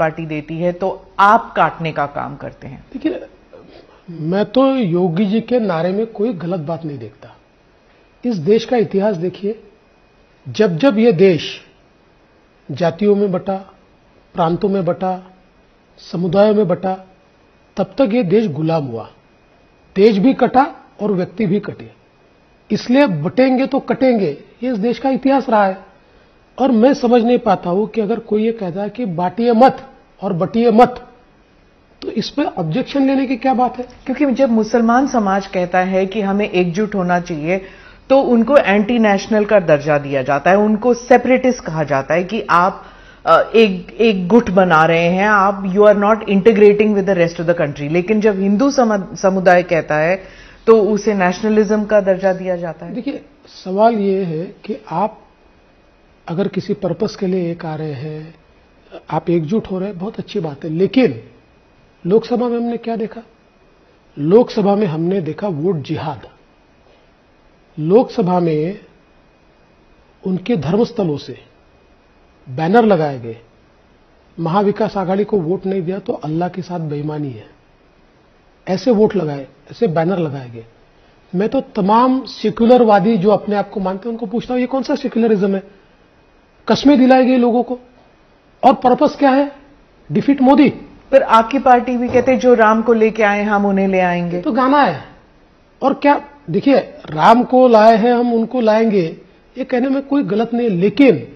Party देती है तो आप काटने का काम करते हैं। देखिए, मैं तो योगी जी के नारे में कोई गलत बात नहीं देखता। इस देश का इतिहास देखिए, जब जब ये देश जातियों में बटा, प्रांतों में बटा, समुदायों में बटा, तब तक ये देश गुलाम हुआ। देश भी कटा और व्यक्ति भी कटे। इसलिए बटेंगे तो कटेंगे, ये इस देश का इतिहास रहा है। और मैं समझ नहीं पाता हूँ कि अगर कोई ये कहता है कि बाटिए मत और बटिए मत। तो इस पर ऑब्जेक्शन लेने की क्या बात है? क्योंकि जब मुसलमान समाज कहता है कि हमें एकजुट होना चाहिए तो उनको एंटी नेशनल का दर्जा दिया जाता है उनको सेपरेटिस्ट कहा जाता है कि आप एक एक गुट बना रहे हैं आप you are not integrating with the rest of the country लेकिन जब हिंदू समुदाय कहता है तो उसे नेशनलिज्म का दर्जा दिया जाता है। देखिए सवाल ये है कि आप अगर किसी पर्पस के लिए एक आ रहे हैं आप एकजुट हो रहे हैं, बहुत अच्छी बात है। लेकिन लोकसभा में हमने क्या देखा? लोकसभा में हमने देखा वोट जिहाद। लोकसभा में उनके धर्मस्थलों से बैनर लगाए गए। महाविकास आघाड़ी को वोट नहीं दिया तो अल्लाह के साथ बेईमानी है। ऐसे वोट लगाए, ऐसे बैनर लगाए गए। मैं तो तमाम सेक्युलरवादी जो अपने आप को मानते हैं, उनको पूछता हूँ, ये कौन सा सेक्युलरिज्म है? कस्में दिलाई गई लोगों को? और पर्पस क्या है? डिफीट मोदी। पर आपकी पार्टी भी कहते जो राम को लेके आए हम उन्हें ले आएँगे। तो गाना है। और क्या देखिए राम को लाए हैं हम उनको लाएँगे ये कहने में कोई गलत नहीं लेकिन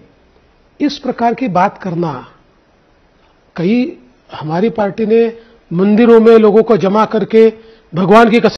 इस प्रकार की बात करना कई हमारी पार्टी ने मंदिरों में लोगों को जमा करके भगवान की कसम